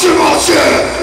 去冒险！